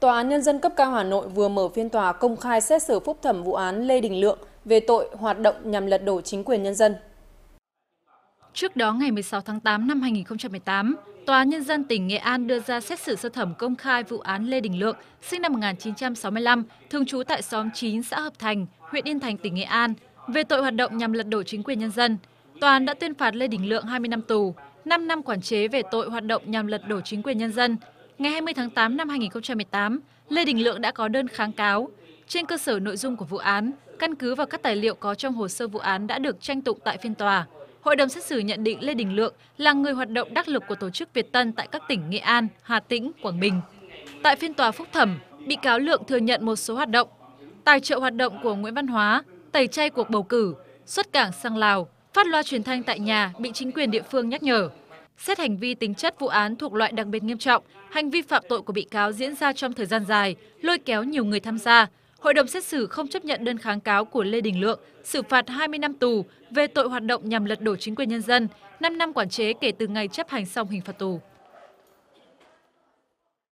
Tòa án Nhân dân cấp cao Hà Nội vừa mở phiên tòa công khai xét xử phúc thẩm vụ án Lê Đình Lượng về tội hoạt động nhằm lật đổ chính quyền nhân dân. Trước đó, ngày 16 tháng 8 năm 2018, Tòa án Nhân dân tỉnh Nghệ An đưa ra xét xử sơ thẩm công khai vụ án Lê Đình Lượng, sinh năm 1965, thường trú tại xóm 9 xã Hợp Thành, huyện Yên Thành, tỉnh Nghệ An, về tội hoạt động nhằm lật đổ chính quyền nhân dân. Tòa án đã tuyên phạt Lê Đình Lượng 20 năm tù, 5 năm quản chế về tội hoạt động nhằm lật đổ chính quyền nhân dân. Ngày 20 tháng 8 năm 2018, Lê Đình Lượng đã có đơn kháng cáo. Trên cơ sở nội dung của vụ án, căn cứ vào các tài liệu có trong hồ sơ vụ án đã được tranh tụng tại phiên tòa, Hội đồng xét xử nhận định Lê Đình Lượng là người hoạt động đắc lực của tổ chức Việt Tân tại các tỉnh Nghệ An, Hà Tĩnh, Quảng Bình. Tại phiên tòa phúc thẩm, bị cáo Lượng thừa nhận một số hoạt động, tài trợ hoạt động của Nguyễn Văn Hóa, tẩy chay cuộc bầu cử, xuất cảng sang Lào, phát loa truyền thanh tại nhà bị chính quyền địa phương nhắc nhở. Xét hành vi tính chất vụ án thuộc loại đặc biệt nghiêm trọng, hành vi phạm tội của bị cáo diễn ra trong thời gian dài, lôi kéo nhiều người tham gia, Hội đồng xét xử không chấp nhận đơn kháng cáo của Lê Đình Lượng, xử phạt 20 năm tù về tội hoạt động nhằm lật đổ chính quyền nhân dân, 5 năm quản chế kể từ ngày chấp hành xong hình phạt tù.